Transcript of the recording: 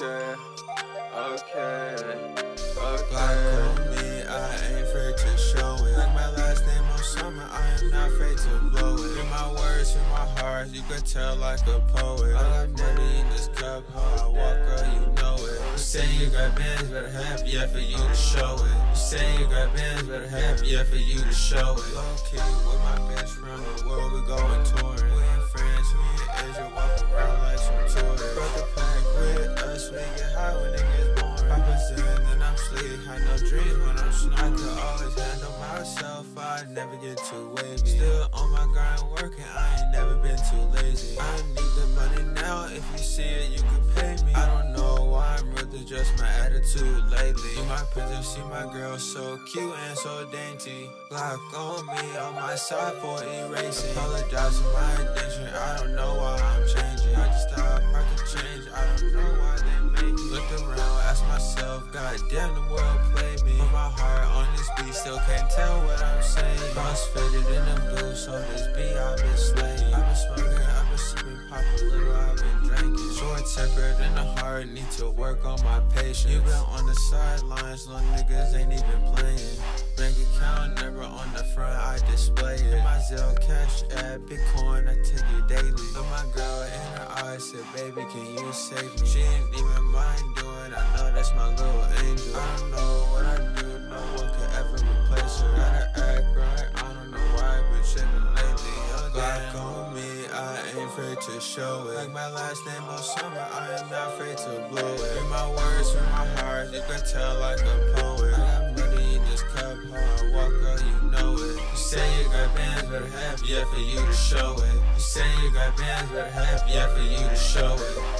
Okay, okay, okay. Black on me, I ain't afraid to show it. Like my last name Osama, I am not afraid to blow it. With my words, with my heart, you can tell like a poet. I got money in this cup, how I walk, girl, you know it. You say you got bands, better have yeah for you to show it. You say you got bands, better have yeah for you to show it. Low key, with my bitch from the world, we going touring. We in France, we in Asia, had no dreams when I'm snoring. I could always handle myself, I never get too wavy. Still on my grind working, I ain't never been too lazy. I need the money now, if you see it, you can pay me. I don't know why I'm really just my attitude lately. In my picture, see my girl so cute and so dainty. Block on me, on my side for erasing. Apologize for my addiction, I don't know why I'm changing. God damn, the world played me. Put my heart on this beat, still can't tell what I'm saying. Crossfaded in the blue, so this beat I've been slaying. I've been smoking, I've been sipping, pop a little, Drinking. Short tempered in the heart, need to work on my patience. You been on the sidelines, little niggas ain't even playing. Bank account never on the front, I display it. My Zelle cash app, Bitcoin, I take it daily. Look my girl in her eyes, said, baby, can you save me? She ain't even mind doing, I know that's my little angel. I afraid to show it. Like my last name Osama, I am not afraid to blow it. With my words, with my heart, you can tell like a poet. I got money in this cup, how I walk, girl, you know it. You say you got bands, better have yeah for you to show it. You say you got bands, better have yeah for you to show it.